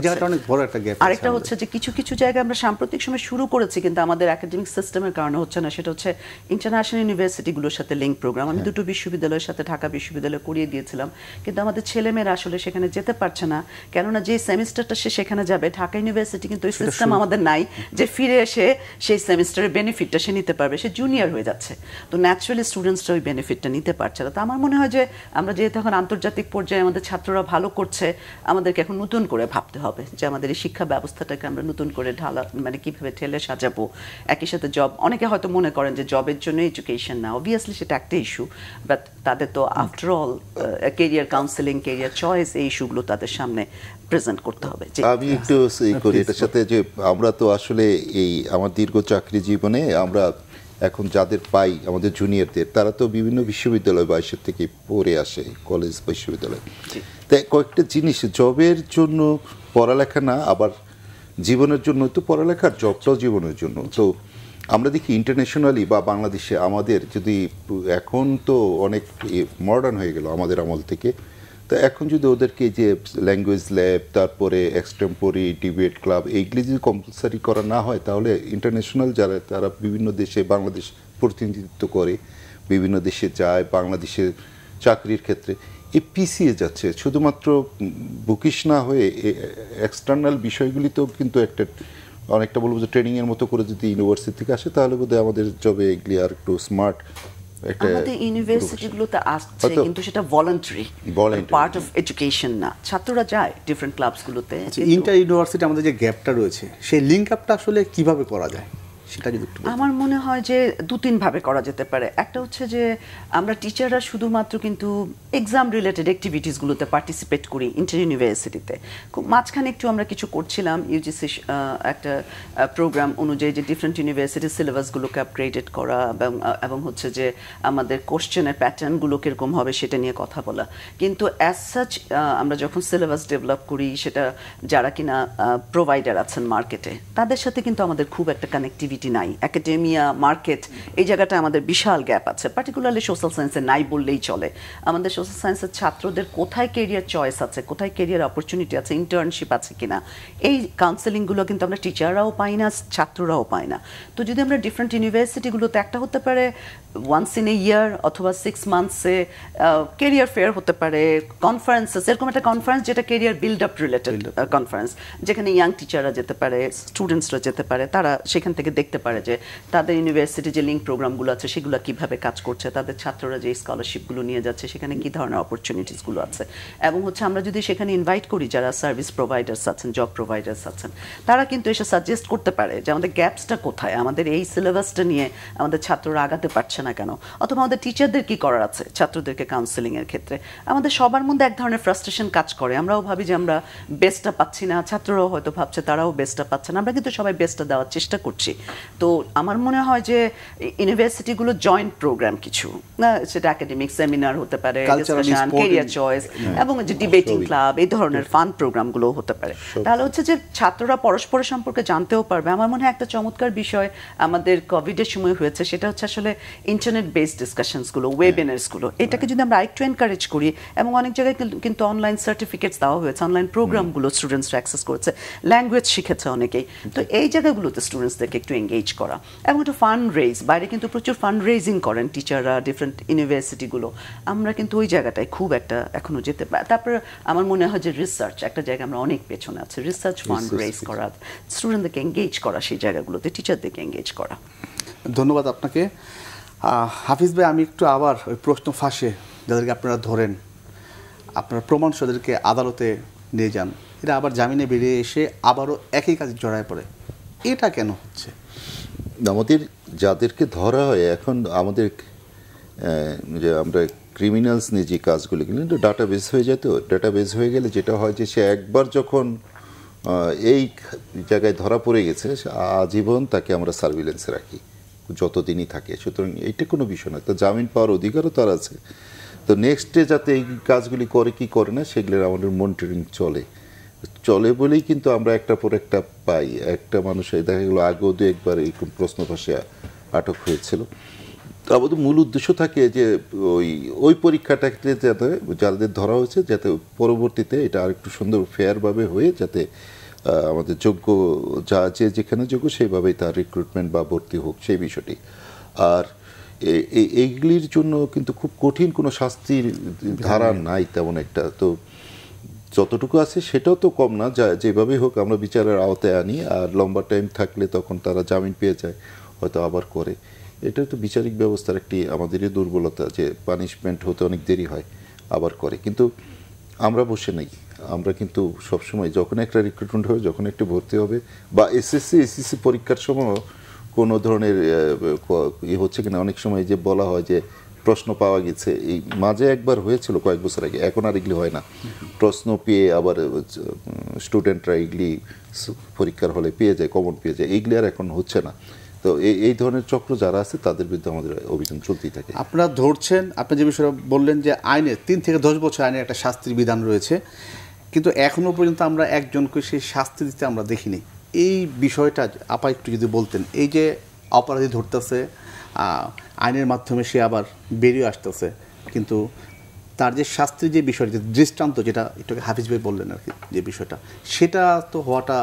আরেকটা হচ্ছে যে কিছু কিছু জায়গায় আমরা সাম্প্রতিক সময় শুরু করেছি কিন্তু আমাদের একাডেমিক সিস্টেমের কারণে হচ্ছে না। সেটা হচ্ছে ইন্টারন্যাশনাল ইউনিভার্সিটিগুলোর সাথে লিঙ্ক প্রোগ্রাম আমি দুটো বিশ্ববিদ্যালয়ের সাথে ঢাকা বিশ্ববিদ্যালয় করিয়ে দিয়েছিলাম কিন্তু আমাদের ছেলেমেয়েরা আসলে সেখানে যেতে পারছে না। কেননা যে সেমিস্টারটা সে সেখানে যাবে ঢাকা ইউনিভার্সিটি কিন্তু ওই সিস্টেম আমাদের নাই যে ফিরে এসে সেই সেমিস্টারের বেনিফিটটা সে নিতে পারবে। সে জুনিয়র হয়ে যাচ্ছে। তো ন্যাচারালি স্টুডেন্টসরা ওই বেনিফিটটা নিতে পারছে না। তো আমার মনে হয় যে আমরা যেহেতু এখন আন্তর্জাতিক পর্যায়ে আমাদের ছাত্ররা ভালো করছে আমাদেরকে এখন নতুন করে ভাবতে হবে যে আমাদের এই শিক্ষা ব্যবস্থাটাকে আমরা নতুন করে ঢালা মানে কীভাবে ঠেলে সাজাবো? একই সাথে জব অনেকে হয়তো মনে করেন যে জবের জন্য এডুকেশন না। অবভিয়াসলি সেটা একটা ইস্যু বাট তাদের তো after all career counselling career choice এই ইস্যুগুলো তাদের সামনে প্রেজেন্ট করতে হবে। যে আমি একটু করি এটার সাথে যে আমরা তো আসলে এই আমার দীর্ঘ চাকরি জীবনে আমরা এখন যাদের পাই আমাদের জুনিয়রদের তারা তো বিভিন্ন বিশ্ববিদ্যালয় বাইশের থেকে পড়ে আসে কলেজ বিশ্ববিদ্যালয়। তাই কয়েকটা জিনিস জবের জন্য পড়ালেখা না আবার জীবনের জন্য, তো পড়ালেখার জবটাও জীবনের জন্য। তো আমরা দেখি ইন্টারন্যাশনালি বা বাংলাদেশে আমাদের যদি এখন তো অনেক মডার্ন হয়ে গেল আমাদের আমল থেকে, তো এখন যদি ওদেরকে যে ল্যাঙ্গুয়েজ ল্যাব তারপরে এক্সটেম্পোরি ডিবেট ক্লাব এইগুলি যদি কম্পালসারি করা না হয়, তাহলে ইন্টারন্যাশনাল যারা, তারা বিভিন্ন দেশে, বাংলাদেশ প্রতিনিধিত্ব করে, বিভিন্ন দেশে যায় বাংলাদেশের চাকরির ক্ষেত্রে। এ পিছিয়ে যাচ্ছে। শুধুমাত্র বুকিশ না হয়ে এক্সটার্নাল বিষয়গুলিতেও কিন্তু একটা অনেকটা বলব যে ট্রেনিং এর মতো করে যদি ইউনিভার্সিটি থেকে আসে তাহলে বোধহয় আমাদের জবে এগুলি আর একটু স্মার্ট একটা আমাদের ইউনিভার্সিটিগুলোতে আসছে কিন্তু সেটা ভলান্টারি পার্ট অফ এডুকেশন না। ছাত্ররা যায় ডিফারেন্ট ক্লাবসগুলোতে ইন্টার ইউনিভার্সিটি আমাদের যে গ্যাপটা রয়েছে সেই লিঙ্ক আপটা আসলে কীভাবে করা যায়? সেটা যদি একটু আমার মনে হয় যে দু তিন ভাবে করা যেতে পারে। একটা হচ্ছে যে আমরা টিচাররা শুধুমাত্র কিন্তু এক্সাম রিলেটেড অ্যাক্টিভিটিসগুলোতে পার্টিসিপেট করি ইন্টার ইউনিভার্সিটিতে খুব মাঝখানে একটু আমরা কিছু করছিলাম ইউজিসি একটা প্রোগ্রাম অনুযায়ী যে ডিফারেন্ট ইউনিভার্সিটির সিলেবাসগুলোকে আপগ্রেডেড করা এবং হচ্ছে যে আমাদের কোশ্চেনের প্যাটার্নগুলো কীরকম হবে সেটা নিয়ে কথা বলা। কিন্তু অ্যাজ সাচ আমরা যখন সিলেবাস ডেভেলপ করি, সেটা যারা কিনা প্রোভাইডার আছেন মার্কেটে তাদের সাথে কিন্তু আমাদের খুব একটা কানেক্টিভিটি নাই একাডেমিয়া মার্কেট এই জায়গাটা আমাদের বিশাল গ্যাপ আছে। পার্টিকুলারলি সোশ্যাল সায়েন্সে নাই বললেই চলে। আমাদের সোশ্যাল সায়েন্সের ছাত্রদের কোথায় কেরিয়ার চয়েস আছে, কোথায় কেরিয়ার অপরচুনিটি আছে ইন্টার্নশিপ আছে কিনা? এই কাউন্সেলিংগুলো কিন্তু আমরা টিচাররাও পাই না, ছাত্ররাও পাই না। তো যদি আমরা ডিফারেন্ট ইউনিভার্সিটিগুলোতে একটা হতে পারে ওয়ান্স ইন এ ইয়ার অথবা সিক্স মান্থসে কেরিয়ার ফেয়ার হতে পারে কনফারেন্সেস এরকম একটা কনফারেন্স যেটা career build up related conference যেখানে ইয়াং টিচাররা যেতে পারে স্টুডেন্টসরা যেতে পারে তারা সেখান থেকে দেখতে পারে যে তাদের ইউনিভার্সিটি যে লিঙ্ক প্রোগ্রামগুলো আছে সেগুলো কীভাবে কাজ করছে তাদের ছাত্ররা যে স্কলারশিপগুলো নিয়ে যাচ্ছে সেখানে কি ধরনের অপরচুনিটিসগুলো আছে। এবং হচ্ছে আমরা যদি সেখানে ইনভাইট করি যারা সার্ভিস প্রোভাইডার্স আছেন জব প্রোভাইডার্স আছেন তারা কিন্তু এসে সাজেস্ট করতে পারে যে আমাদের গ্যাপসটা কোথায়? আমাদের এই সিলেবাসটা নিয়ে আমাদের ছাত্ররা আগাতে পারছে না কেন? অথবা আমাদের টিচারদের কি করার আছে ছাত্রদেরকে কাউন্সেলিং এর ক্ষেত্রে? আমাদের সবার মধ্যে এক ধরনের ফ্রাস্ট্রেশন কাজ করে। আমরাও ভাবি যে আমরা বেস্টটা পাচ্ছি না ছাত্ররাও হয়তো ভাবছে তারাও বেস্টটা পাচ্ছে না। আমরা কিন্তু সবাই বেস্টটা দেওয়ার চেষ্টা করছি। তো আমার মনে হয় যে ইউনিভার্সিটিগুলো জয়েন্ট প্রোগ্রাম কিছু। না সেটা একাডেমিক সেমিনার হতে পারে ডিসকাশন কেরিয়ার চয়েস এবং যে ডিবেটিং ক্লাব এই ধরনের ফান প্রোগ্রামগুলো হতে পারে। তাহলে হচ্ছে যে ছাত্ররা পরস্পরের সম্পর্কে জানতেও পারবে। আমার মনে হয় একটা চমৎকার বিষয় আমাদের কোভিডের সময় হয়েছে সেটা হচ্ছে আসলে ইন্টারনেট বেসড ডিসকাশনসগুলো ওয়েবিনার্সগুলো এটাকে যদি আমরা আরেকটু এনকারেজ করি এবং অনেক জায়গায় কিন্তু- অনলাইন সার্টিফিকেটস দেওয়া হয়েছে অনলাইন প্রোগ্রামগুলো স্টুডেন্টসরা অ্যাক্সেস করেছে ল্যাঙ্গুয়েজ শিখেছে অনেকেই। তো এই জায়গাগুলোতে স্টুডেন্টসদেরকে একটু এঙ্গেজ করা এবং একটু ফান্ড রেজ বাইরে কিন্তু প্রচুর ফান্ড রেজিং করেন টিচাররা ডিফারেন্ট ইউনিভার্সিটিগুলো আমরা কিন্তু ওই জায়গাটায় খুব একটা এখনও যেতে পারি তারপরে আমার মনে হয় যে রিসার্চ একটা জায়গায় আমরা অনেক পেছনে আছি রিসার্চ ফান্ড রেজ করা স্টুডেন্টদেরকে এঙ্গেজ করা সেই জায়গাগুলোতে টিচারদেরকে এঙ্গেজ করা। ধন্যবাদ আপনাকে। হাফিজ ভাই, আমি একটু আবার ওই প্রশ্ন ফাঁসে যাদেরকে আপনারা ধরেন, আপনারা প্রমাণ যাদেরকে আদালতে নিয়ে যান। এরা আবার জামিনে বেরিয়ে এসে আবারও একই কাজে জড়ায় পড়ে। এটা কেন হচ্ছে? আমাদের যাদেরকে ধরা হয়, এখন আমাদের যে আমরা ক্রিমিনালস নিয়ে যে কাজগুলো কিন্তু ডাটা বেস হয়ে যায় তো। ডাটা বেস হয়ে গেলে যেটা হয় যে, সে একবার যখন এই জায়গায় ধরা পড়ে গেছে আজীবন তাকে আমরা সার্ভিলেন্সে রাখি। যতদিনই থাকে। সুতরাং এইটা কোনো বিষয় না তো জামিন পাওয়ার অধিকারও তার আছে। তো নেক্সট ডে যাতে এই কাজগুলি করে কি করে না, সেগুলোর আমাদের মনিটরিং চলে। চলে বলেই কিন্তু আমরা একটা পর একটা পাই। একটা মানুষ দেখা গেলো আগেও দু একবার এই প্রশ্ন ভাষা আটক হয়েছিল। আমাদের মূল উদ্দেশ্য থাকে যে ওই ওই পরীক্ষাটাকে যাতে, যাদের ধরা হয়েছে, যাতে পরবর্তীতে এটা আরেকটু সুন্দর ফেয়ারভাবে হয়ে যাতে আমাদের যোগ্য যা যে যেখানে যোগ্য সেইভাবেই তার রিক্রুটমেন্ট বা ভর্তি হোক সেই বিষয়টি। আর এইগুলির জন্য কিন্তু খুব কঠিন কোনো শাস্তির ধারা নাই তেমন একটা। তো যতটুকু আছে সেটাও তো কম না যা যেভাবেই হোক আমরা বিচারের আওতায় আনি আর লম্বা টাইম থাকলে তখন তারা জামিন পেয়ে যায় হয়তো আবার করে। এটা তো বিচারিক ব্যবস্থার একটি আমাদেরই দুর্বলতা যে পানিশমেন্ট হতে অনেক দেরি হয় আবার করে। কিন্তু আমরা বসে নেই। আমরা কিন্তু সবসময় যখন একটা রিক্রুটমেন্ট হবে, যখন একটি ভর্তি হবে, বা এসএসসি এসএসসি পরীক্ষার সময় কোনো ধরনের ইয়ে হচ্ছে কিনা, অনেক সময় যে বলা হয় যে প্রশ্ন পাওয়া গেছে, এই মাঝে একবার হয়েছিল কয়েক বছর আগে, এখন আর এগুলি হয় না। প্রশ্ন পেয়ে আবার স্টুডেন্টরা এগুলি পরীক্ষার হলে পেয়ে যায় কমন পেয়ে যায় এইগুলি আর এখন হচ্ছে না। তো এই এই ধরনের চক্র যারা আছে, তাদের বিরুদ্ধে আমাদের অভিযান চলতেই থাকে। আপনারা ধরছেন, আপনি যে বিষয়ে বললেন যে আইনে তিন থেকে দশ বছর আইনে একটা শাস্তির বিধান রয়েছে কিন্তু এখনও পর্যন্ত আমরা একজনকে সেই শাস্তি দিতে আমরা দেখিনি। এই বিষয়টা আপা একটু যদি বলতেন, এই যে অপরাধী ধরতেছে আইনের মাধ্যমে সে আবার বেরিয়ে আসতেছে, কিন্তু তার যে শাস্তির যে বিষয়টা, যে দৃষ্টান্ত যেটা একটু হাফিজ ভাই বললেন আর কি, যে বিষয়টা, সেটা তো হওয়াটা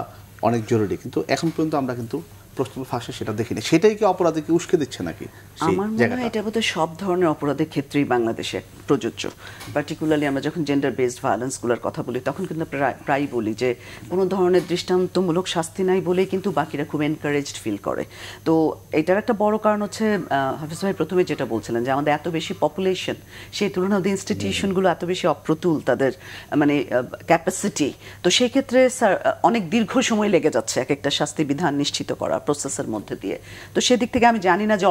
অনেক জরুরি। কিন্তু এখন পর্যন্ত আমরা কিন্তু প্রশ্ন ফাঁসে সেটা দেখিনি। সেটাই কি অপরাধীকে উস্কে দিচ্ছে নাকি? আমার মনে হয় এটা বোধহয় সব ধরনের অপরাধের ক্ষেত্রেই বাংলাদেশে প্রযোজ্য। পার্টিকুলারলি আমরা যখন জেন্ডার বেসড ভায়োলেন্সগুলোর কথা বলি তখন কিন্তু প্রায়- প্রায়ই বলি যে কোনো ধরনের দৃষ্টান্তমূলক শাস্তি নাই বলেই কিন্তু বাকিরা খুব এনকারেজড ফিল করে। তো এটার একটা বড় কারণ হচ্ছে হাফিজ ভাই প্রথমে যেটা বলছিলেন যে আমাদের এত বেশি পপুলেশন সেই তুলনায় ইনস্টিটিউশনগুলো এত বেশি অপ্রতুল তাদের মানে ক্যাপাসিটি তো সেই ক্ষেত্রে স্যার অনেক দীর্ঘ সময় লেগে যাচ্ছে এক একটা শাস্তি বিধান নিশ্চিত করা প্রসেসের মধ্যে দিয়ে। তো সেদিক থেকে আমি জানি না যে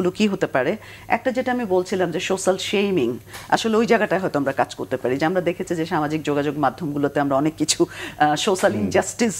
অল্টারনেটিভসগুলো কি হতে পারে? একটা যেটা আমি বলছিলাম যে সোশ্যাল শেমিং আসলে ওই জায়গাটায় হয়তো আমরা কাজ করতে পারি। যে আমরা দেখেছি যে সামাজিক যোগাযোগ মাধ্যমগুলোতে আমরা অনেক কিছু সোশ্যাল ইনজাস্টিস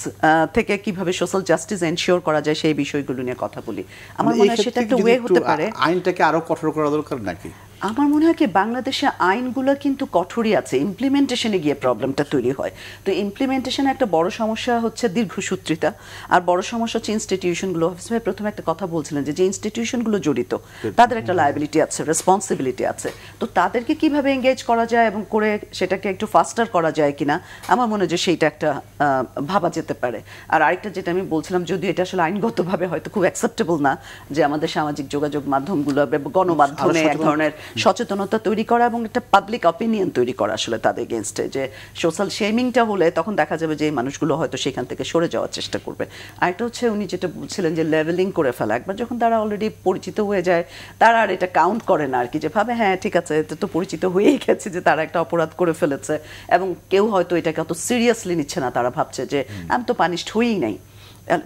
থেকে কীভাবে সোশ্যাল জাস্টিস এনশিওর করা যায় সেই বিষয়গুলো নিয়ে কথা বলি। আমার মানে মনে হয় সেটা একটা ওয়ে হতে পারে। আইনটাকে আরও কঠোর করা দরকার নাকি? আমার মনে হয় কি বাংলাদেশে আইনগুলো কিন্তু কঠোরই আছে। ইমপ্লিমেন্টেশনে গিয়ে প্রবলেমটা তৈরি হয়। তো ইমপ্লিমেন্টেশনে একটা বড় সমস্যা হচ্ছে দীর্ঘসূত্রিতা। আর বড় সমস্যা হচ্ছে ইনস্টিটিউশনগুলো ভাই প্রথমে একটা কথা বলছিলেন যে যে ইনস্টিটিউশনগুলো জড়িত তাদের একটা লায়াবিলিটি আছে রেসপন্সিবিলিটি আছে। তো তাদেরকে কীভাবে এঙ্গেজ করা যায় এবং করে সেটাকে একটু ফাস্টার করা যায় কিনা আমার মনে হয় যে সেইটা একটা আহ, ভাবা যেতে পারে। আর আরেকটা যেটা আমি বলছিলাম যদিও এটা আসলে আইনগতভাবে হয়তো খুব অ্যাকসেপ্টেবল না যে আমাদের সামাজিক যোগাযোগ মাধ্যমগুলো গণমাধ্যমে এক ধরনের সচেতনতা তৈরি করা এবং একটা পাবলিক অপিনিয়ন তৈরি করা আসলে তাদের এগেনস্টে যে সোশ্যাল শেমিংটা হলে তখন দেখা যাবে যে এই মানুষগুলো হয়তো সেখান থেকে সরে যাওয়ার চেষ্টা করবে। আরেকটা হচ্ছে উনি যেটা বলছিলেন যে লেভেলিং করে ফেলা। একবার যখন তারা অলরেডি পরিচিত হয়ে যায়, তারা আর এটা কাউন্ট করে না আর কি যে ভাবে হ্যাঁ ঠিক আছে, এটা তো পরিচিত হয়েই গেছে যে তারা একটা অপরাধ করে ফেলেছে। এবং কেউ হয়তো এটাকে অত সিরিয়াসলি নিচ্ছে না, তারা ভাবছে যে, আমি তো পানিশড হয়েই নাই।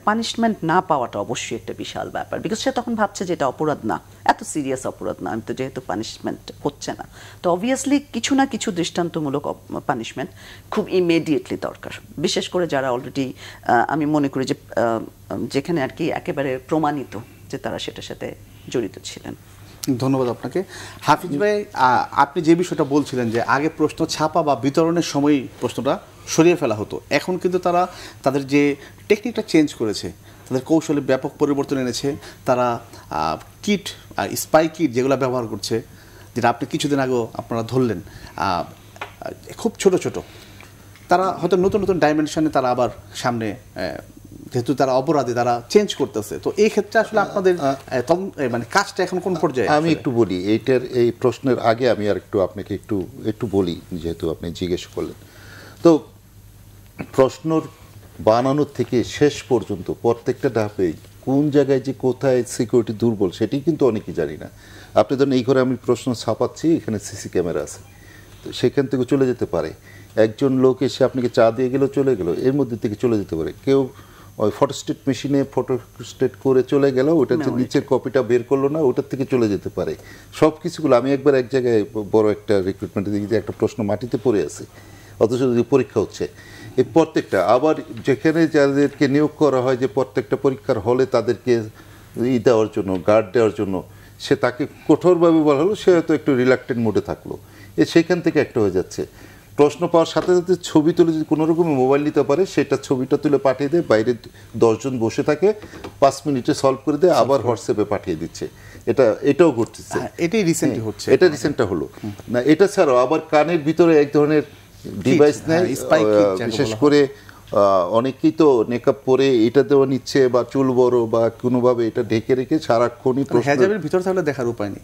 পানিশমেন্ট না পাওয়াটা অবশ্যই একটা বিশাল ব্যাপার। বিকজ সে তখন ভাবছে যে এটা অপরাধ না। এত সিরিয়াস অপরাধ না। আমি তো যেহেতু পানিশমেন্ট হচ্ছে না। তো অবভিয়াসলি কিছু না কিছু দৃষ্টান্তমূলক পানিশমেন্ট খুব ইমিডিয়েটলি দরকার। বিশেষ করে যারা অলরেডি আমি মনে করি যে যেখানে আর কি একেবারে প্রমাণিত যে তারা সেটার সাথে জড়িত ছিলেন। ধন্যবাদ আপনাকে। হাফিজ ভাই আপনি যে বিষয়টা বলছিলেন যে আগে প্রশ্ন ছাপা বা বিতরণের সময় প্রশ্নটা সরিয়ে ফেলা হতো। এখন কিন্তু তারা তাদের যে টেকনিকটা চেঞ্জ করেছে। তাদের কৌশলে ব্যাপক পরিবর্তন এনেছে। তারা কিট স্পাই কিট যেগুলো ব্যবহার করছে যেটা আপনি কিছুদিন আগেও আপনারা ধরলেন খুব ছোট ছোট। তারা হয়তো নতুন নতুন ডাইমেনশনে তারা আবার সামনে যেহেতু তারা অপরাধী তারা চেঞ্জ করতেছে। তো এই ক্ষেত্রে আসলে আপনাদের মানে কাজটা এখন কোন পর্যায়ে আমি একটু বলি এইটার এই প্রশ্নের আগে আমি আর একটু আপনাকে একটু একটু বলি যেহেতু আপনি জিজ্ঞেস করলেন। তো প্রশ্নর বানানোর থেকে শেষ পর্যন্ত প্রত্যেকটা ধাপে কোন জায়গায় যে কোথায় সিকিউরিটি দুর্বল সেটি কিন্তু অনেকেই জানি না। আপনি ধরেন এই ঘরে আমি প্রশ্ন ছাপাচ্ছি এখানে সিসি ক্যামেরা আছে। তো সেখান থেকে চলে যেতে পারে। একজন লোক এসে আপনাকে চা দিয়ে গেলেও চলে গেল এর মধ্যে থেকে চলে যেতে পারে। কেউ ওই ফটোস্টেট মেশিনে ফটোস্টেট করে চলে গেল ওটা যে নিচের কপিটা বের করল না ওটার থেকে চলে যেতে পারে। সব কিছুগুলো আমি একবার এক জায়গায় বড় একটা রিক্রুটমেন্টে দেখি যে একটা প্রশ্ন মাটিতে পড়ে আছে অথচ যদি পরীক্ষা হচ্ছে। এই প্রত্যেকটা আবার যেখানে যাদেরকে নিয়োগ করা হয় যে প্রত্যেকটা পরীক্ষার হলে তাদেরকে ই দেওয়ার জন্য গার্ড দেওয়ার জন্য সে তাকে কঠোরভাবে বলা হলো সে হয়তো একটু রিল্যাক্টেন্ট মোডে থাকল। এ সেখান থেকে একটা হয়ে যাচ্ছে। প্রশ্ন পাওয়ার সাথে সাথে ছবি তুলে যদি কোনো রকম মোবাইল নিতে পারে সেটা ছবিটা তুলে পাঠিয়ে দেয় বাইরে দশজন বসে থাকে পাঁচ মিনিটে সলভ করে দেয় আবার হোয়াটসঅ্যাপে পাঠিয়ে দিচ্ছে। এটা এটাও ঘটতেছে। হ্যাঁ, এটাই রিসেন্টলি হচ্ছে। এটা রিসেন্টটা হলো। না এটা ছাড়াও আবার কানের ভিতরে এক ধরনের ডিভাইস হ্যাঁ, নেয় যাকে বিশেষ করে অনেকেই তো মেকআপ পরে এটা দেওয়া নিচ্ছে বা চুল বড় বা কোনোভাবে এটা ঢেকে রেখে সারাক্ষণই হেজাবের ভিতর থাকলে দেখার উপায় নেই।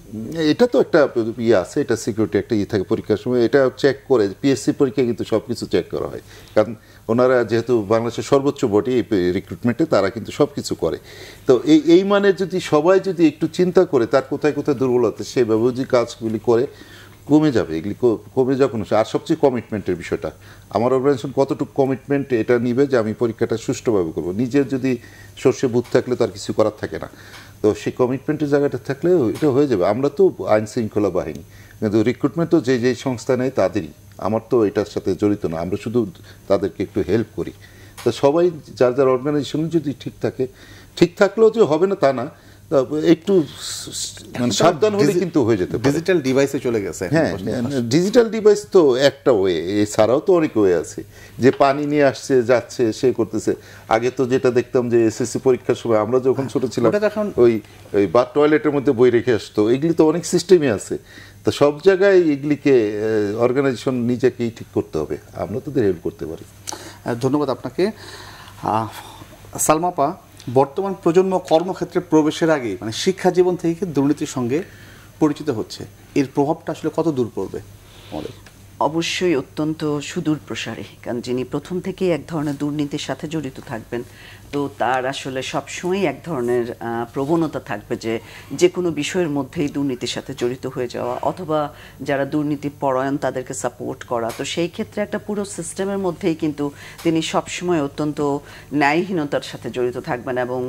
এটা তো একটা ইয়ে আছে এটা সিকিউরিটি একটা ইয়ে থাকে পরীক্ষার সময় এটা চেক করে পিএসসি পরীক্ষা কিন্তু সব কিছু চেক করা হয়। কারণ ওনারা যেহেতু বাংলাদেশের সর্বোচ্চ বডি এই রিক্রুটমেন্টে তারা কিন্তু সব কিছু করে। তো এই এই মানে যদি সবাই যদি একটু চিন্তা করে তার কোথায় কোথায় দুর্বলতা সেভাবে যদি কাজগুলি করে কমে যাবে, এগুলি কমে যখন আর সবচেয়ে কমিটমেন্টের বিষয়টা। আমার অর্গানাইজেশন কতটুকু কমিটমেন্ট এটা নিবে যে আমি পরীক্ষাটা সুষ্ঠুভাবে করব? নিজের যদি সর্ষে বুথ থাকলে তার কিছু করার থাকে না। তো সেই কমিটমেন্টের জায়গাটা থাকলে এটা হয়ে যাবে। আমরা তো আইন শৃঙ্খলা বাহিনী। কিন্তু রিক্রুটমেন্ট তো যে যেই সংস্থা নেয় তাদেরই। আমার তো এটার সাথে জড়িত না। আমরা শুধু তাদেরকে একটু হেল্প করি। তো সবাই যার যার অর্গানাইজেশন যদি ঠিক থাকে, ঠিক থাকলেও যে হবে না তা না। একটু মানে সাবধান হলে কিন্তু হয়ে যেতে ডিজিটাল ডিভাইসে চলে গেছে হ্যাঁ ডিজিটাল ডিভাইস তো একটা ওয়ে এছাড়াও তো অনেক ওয়ে আছে। যে পানি নিয়ে আসছে যাচ্ছে সে করতেছে। আগে তো যেটা দেখতাম যে এসএসসি পরীক্ষার সময় আমরা যখন ছোট ছিলাম এখন- ওই ওই বা টয়লেটের মধ্যে বই রেখে আসতো। এগুলি তো অনেক সিস্টেমই আছে। তো সব জায়গায় এগুলিকে অর্গানাইজেশন নিজেকেই ঠিক করতে হবে। আমরা তো হেল্প করতে পারি। ধন্যবাদ আপনাকে। সালমাপা বর্তমান প্রজন্ম কর্মক্ষেত্রে প্রবেশের আগে মানে শিক্ষা জীবন থেকে দুর্নীতির সঙ্গে পরিচিত হচ্ছে? এর প্রভাবটা আসলে কত দূর পড়বে আমাদের? অবশ্যই অত্যন্ত সুদূর প্রসারী কারণ যিনি প্রথম থেকেই এক ধরনের দুর্নীতির সাথে জড়িত থাকবেন তো তার আসলে সবসময় এক ধরনের প্রবণতা থাকবে যে যে কোনো বিষয়ের মধ্যেই দুর্নীতির সাথে জড়িত হয়ে যাওয়া অথবা যারা দুর্নীতি পরায়ণ তাদেরকে সাপোর্ট করা। তো সেই ক্ষেত্রে একটা পুরো সিস্টেমের মধ্যেই কিন্তু তিনি সবসময় অত্যন্ত ন্যায়হীনতার সাথে জড়িত থাকবেন এবং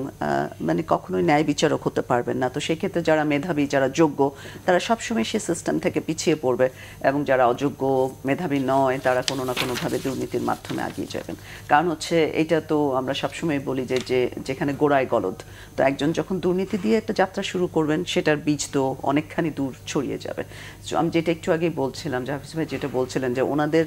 মানে কখনোই ন্যায় বিচারক হতে পারবেন না। তো সেই ক্ষেত্রে যারা মেধাবী, যারা যোগ্য, তারা সবসময় সেই সিস্টেম থেকে পিছিয়ে পড়বে এবং যারা অযোগ্য, মেধাবী নয়, তারা কোনো না কোনোভাবে দুর্নীতির মাধ্যমে আগিয়ে যাবেন। কারণ হচ্ছে, এটা তো আমরা সবসময় বলি যে যে, যেখানে গোড়ায় গলদ। তো একজন যখন দুর্নীতি দিয়ে একটা যাত্রা শুরু করবেন, সেটার বীজ তো অনেকখানি দূর ছড়িয়ে যাবে। আমি যেটা একটু আগেই বলছিলাম যে হাফিজ ভাই যেটা বলছিলেন যে, ওনাদের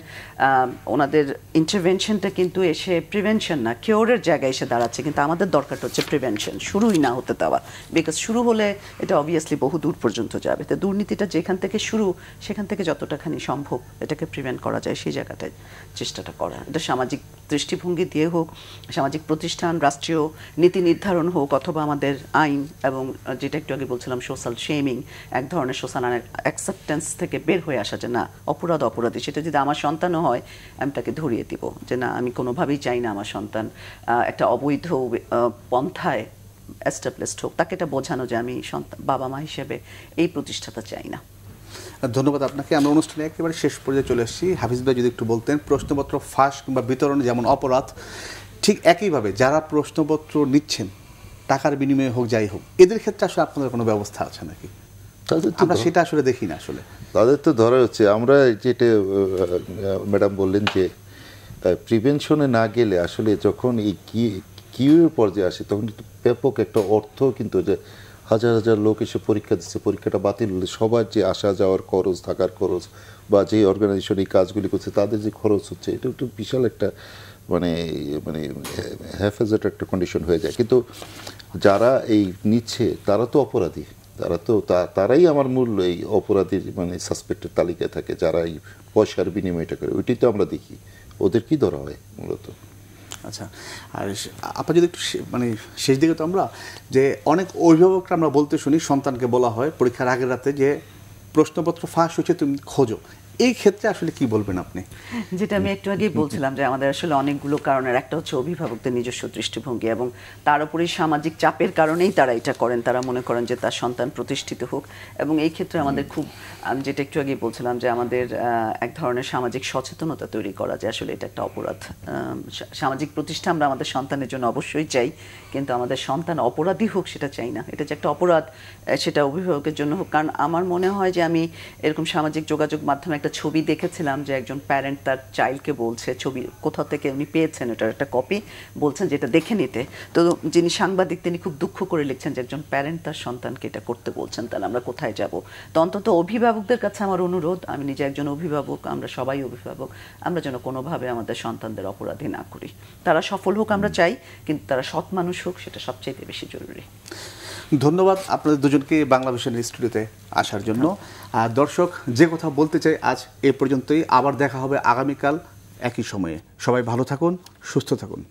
ওনাদের ইন্টারভেনশনটা কিন্তু এসে প্রিভেনশন না কিওরের জায়গায় এসে দাঁড়াচ্ছে। কিন্তু আমাদের দরকারটা হচ্ছে প্রিভেনশন শুরুই না হতে দেওয়া। বিকজ শুরু হলে এটা অবভিয়াসলি বহু দূর পর্যন্ত যাবে। তো দুর্নীতিটা যেখান থেকে শুরু, সেখান থেকে যতটাখানি সম্ভব এটাকে প্রিভেন্ট করা যায়, সেই জায়গাটায় চেষ্টাটা করা। এটা সামাজিক দৃষ্টিভঙ্গি দিয়ে হোক, সামাজিক প্রতিষ্ঠান রাষ্ট্রীয় নীতি নির্ধারণ হোক অথবা আমাদের আইন এবং যেটা একটু আগে বলছিলাম সোশ্যাল শেমিং এক ধরনের সোশ্যাল অ্যাকসেপ্টেন্স থেকে বের হয়ে আসা যে না, অপরাধ অপরাধী, সেটা যদি আমার সন্তানও হয়, আমি তাকে ধরিয়ে দিব যে না, আমি কোনোভাবেই চাই না আমার সন্তান একটা অবৈধ পন্থায় এস্টাবলিশড হোক। তাকে এটা বোঝানো যে আমি সন্তান, বাবা মা হিসেবে এই প্রতিষ্ঠাতা চাই না। ধন্যবাদ আপনাকে। আমরা অনুষ্ঠানে একেবারে শেষ পর্যায়ে চলে এসেছি। হাফিজ ভাই যদি একটু বলতেন, প্রশ্নপত্র ফাঁস কিংবা বিতরণ যেমন অপরাধ ঠিক একইভাবে যারা প্রশ্নপত্র নিচ্ছেন টাকার বিনিময়ে হোক যাই হোক এদের ক্ষেত্রে আসলে আপনাদের কোনো ব্যবস্থা আছে নাকি? আমরা সেটা আসলে দেখি না আসলে। তাদের তো ধরা হচ্ছে আমরা যেটা ম্যাডাম বললেন যে প্রিভেনশনে না গেলে আসলে যখন এই কিউয়ের পর্যায়ে আসে তখন কিন্তু ব্যাপক একটা অর্থ কিন্তু যে হাজার হাজার লোক এসে পরীক্ষা দিচ্ছে পরীক্ষাটা বাতিল হলে সবার যে আসা যাওয়ার খরচ থাকার খরচ বা যে অর্গানাইজেশন এই কাজগুলি করছে তাদের যে খরচ হচ্ছে এটা একটু বিশাল একটা মানে মানে হ্যাফেজেট একটা কন্ডিশন হয়ে যায়। কিন্তু যারা এই নিচ্ছে, তারা তো অপরাধী। তারা তো তারাই আমার মূল এই অপরাধীর মানে সাসপেক্টের তালিকায় থাকে, যারা এই পয়সার বিনিময়টা করে। ওইটাই তো আমরা দেখি। ওদের কি ধরা হয় মূলত? আচ্ছা আর আপনার যদি একটু মানে শেষ দিকে তো আমরা যে অনেক অভিভাবকরা আমরা বলতে শুনি, সন্তানকে বলা হয়, পরীক্ষার আগের রাতে যে প্রশ্নপত্র ফাঁস হয়েছে, তুমি খোঁজো। এই ক্ষেত্রে আসলে কি বলবেন আপনি? যেটা আমি একটু আগেই বলছিলাম যে আমাদের আসলে অনেকগুলো কারণের একটা হচ্ছে অভিভাবকদের নিজস্ব দৃষ্টিভঙ্গি এবং তার উপরেই সামাজিক চাপের কারণেই তারা এটা করেন। তারা মনে করেন যে তার সন্তান প্রতিষ্ঠিত হোক এবং এই ক্ষেত্রে আমাদের খুব আমি যেটা একটু আগেই বলছিলাম যে আমাদের এক ধরনের সামাজিক সচেতনতা তৈরি করা যে আসলে এটা একটা অপরাধ। সামাজিক প্রতিষ্ঠা আমরা আমাদের সন্তানের জন্য অবশ্যই চাই কিন্তু আমাদের সন্তান অপরাধী হোক সেটা চাই না। এটা যে একটা অপরাধ সেটা অভিভাবকের জন্য হোক। কারণ আমার মনে হয় যে আমি এরকম সামাজিক যোগাযোগ মাধ্যমে একটা ছবি দেখেছিলাম যে একজন প্যারেন্ট তার চাইল্ডকে বলছে, ছবি কোথাও থেকে উনি পেয়েছেন, এটার একটা কপি বলছেন যে এটা দেখে নিতে। তো যিনি সাংবাদিক, তিনি খুব দুঃখ করে লিখছেন যে একজন প্যারেন্ট তার সন্তানকে এটা করতে বলছেন, তাহলে আমরা কোথায় যাব? তো অন্তত অভিভাবকদের কাছে আমার অনুরোধ, আমি নিজে একজন অভিভাবক, আমরা সবাই অভিভাবক, আমরা যেন কোনোভাবে আমাদের সন্তানদের অপরাধী না করি। তারা সফল হোক আমরা চাই, কিন্তু তারা সৎ মানুষ হোক, সেটা সবচেয়ে বেশি জরুরি। ধন্যবাদ আপনাদের দুজনকে বাংলা ভিশনের স্টুডিওতে আসার জন্য। আর দর্শক, যে কথা বলতে চাই আজ এ পর্যন্তই। আবার দেখা হবে আগামীকাল একই সময়ে। সবাই ভালো থাকুন, সুস্থ থাকুন।